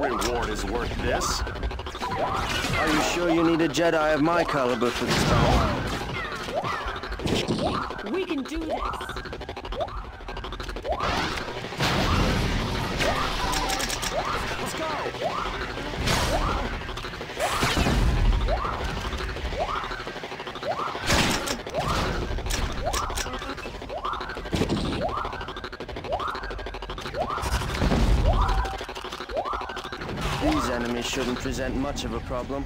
No reward is worth this. Are you sure you need a Jedi of my caliber for this battle? We can do this. Shouldn't present much of a problem.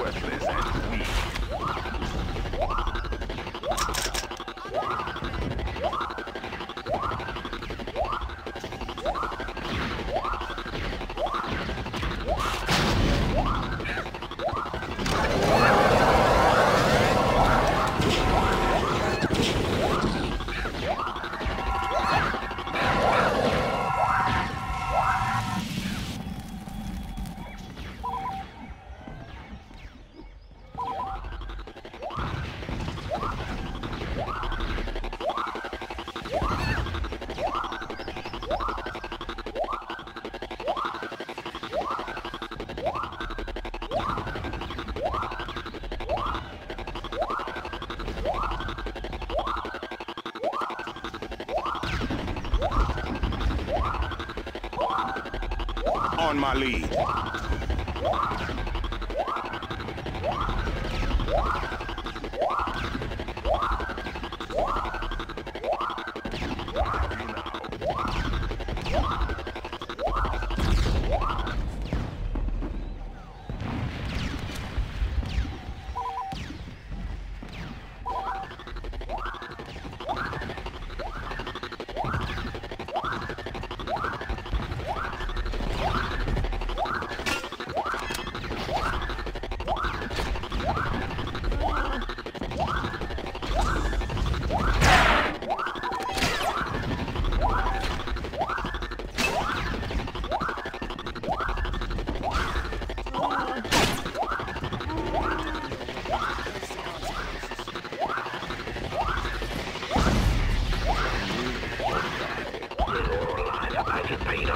Worthless my lead.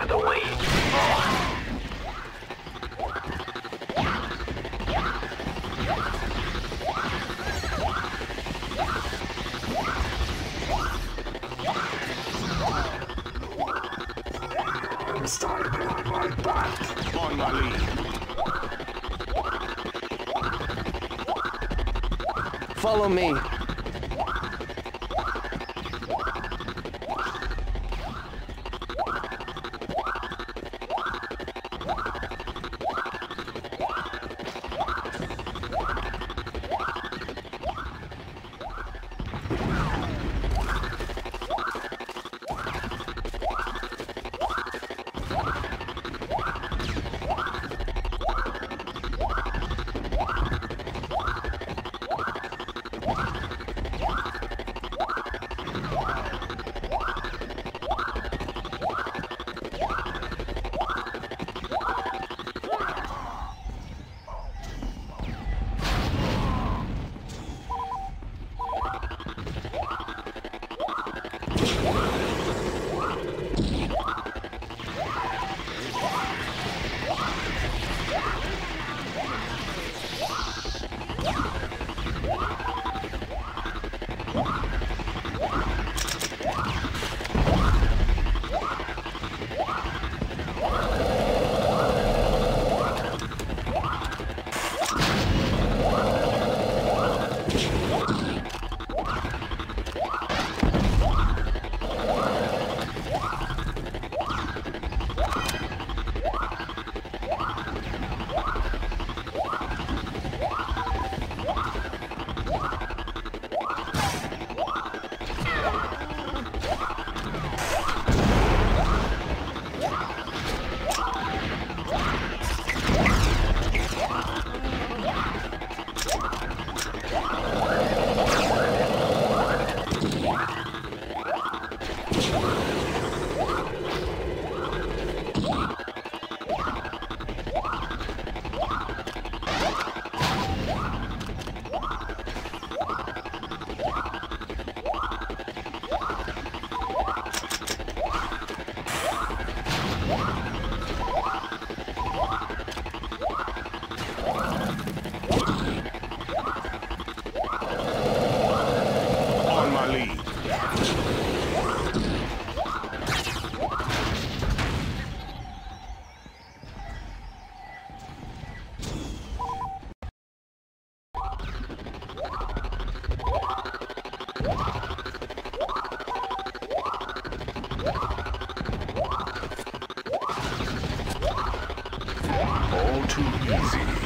Get paid either way. Juro 15.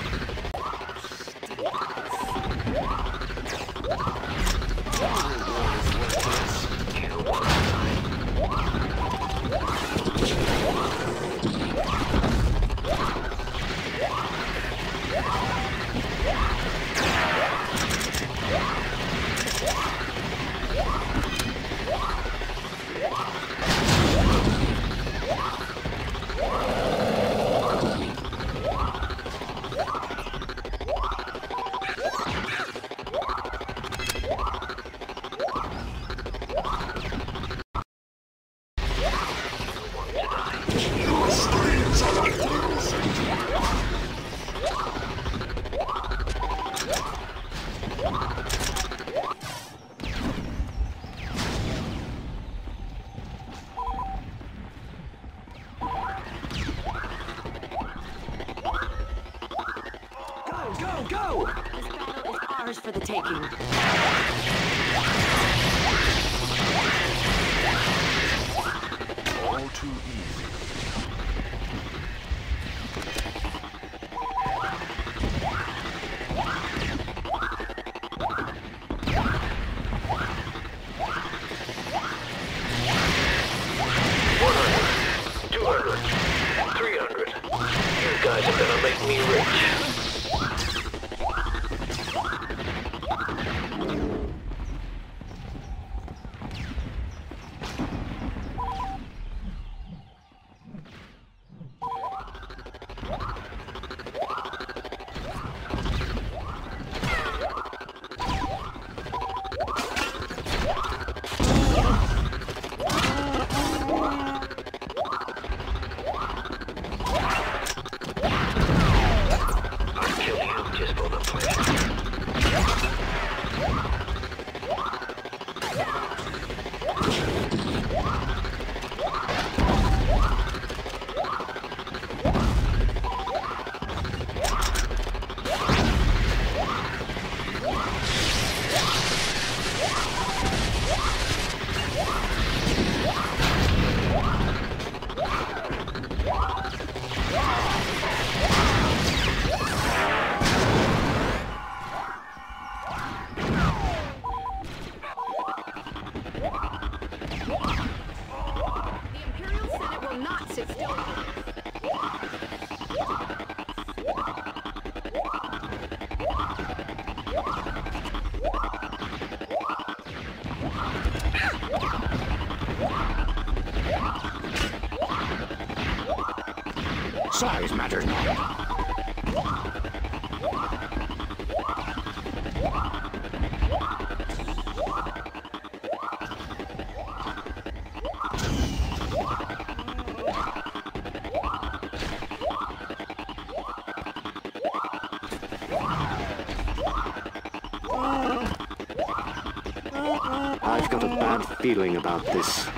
feeling about this.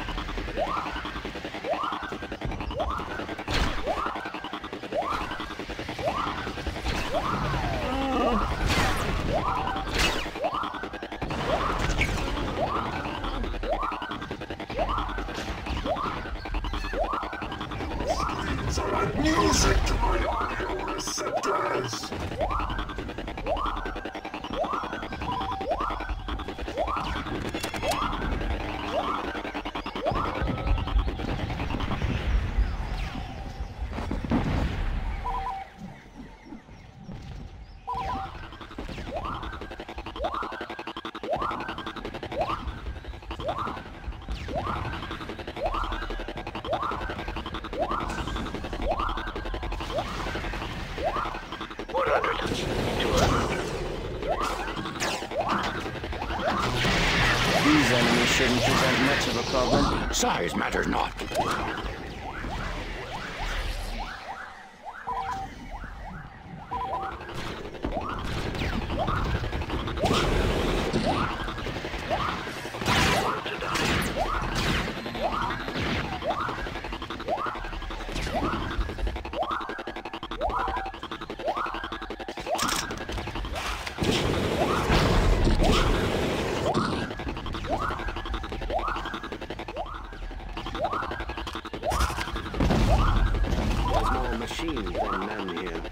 music to my audioreceptors! shouldn't present much of a problem. Size matters not. There's more machine than man here.